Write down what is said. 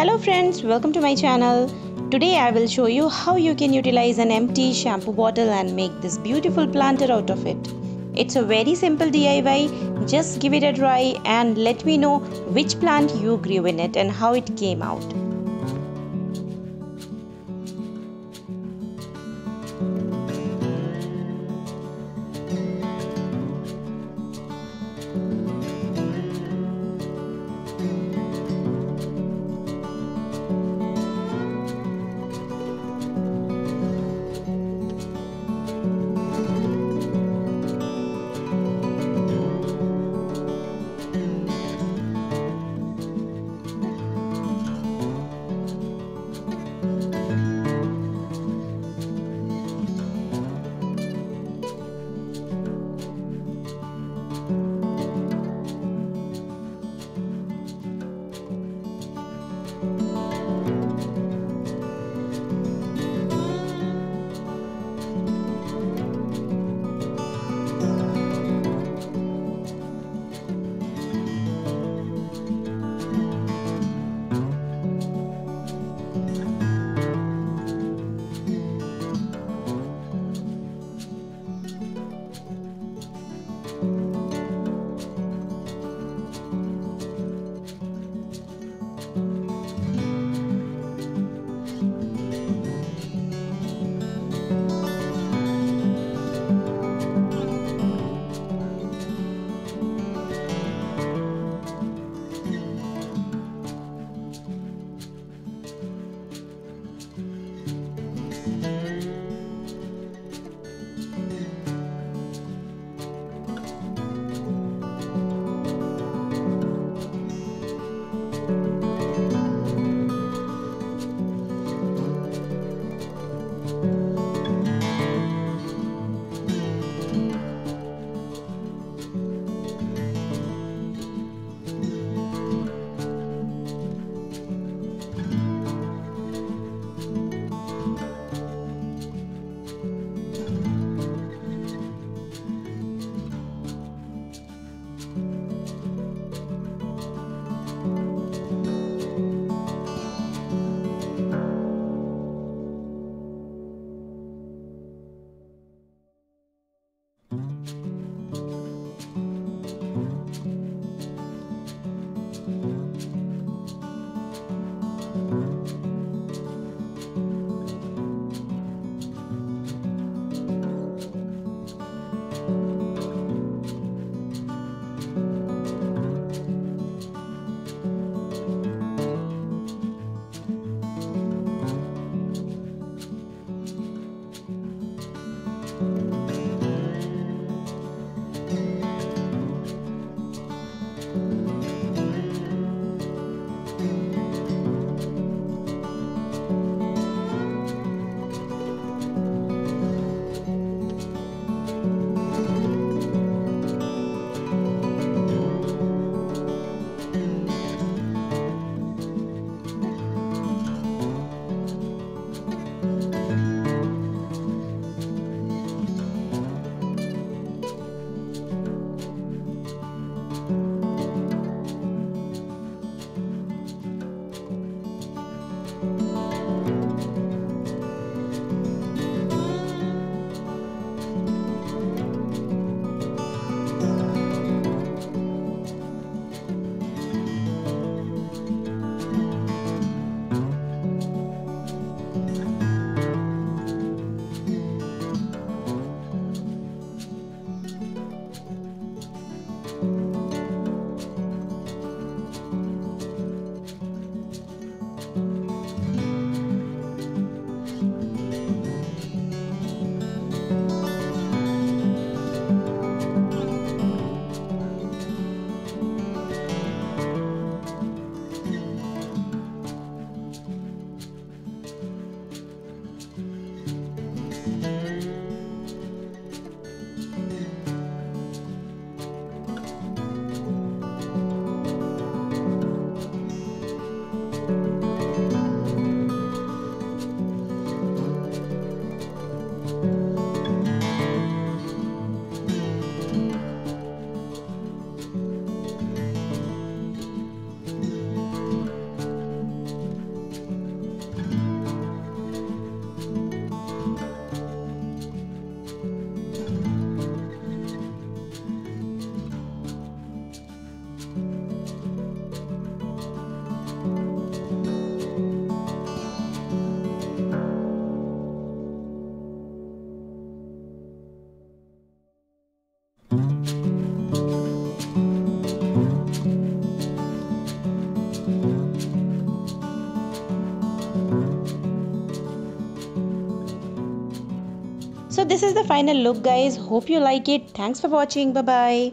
Hello friends, welcome to my channel. Today I will show you how you can utilize an empty shampoo bottle and make this beautiful planter out of it. It's a very simple DIY, just give it a try and let me know which plant you grew in it and how it came out. This is the final look guys. Hope you like it. Thanks for watching. Bye bye.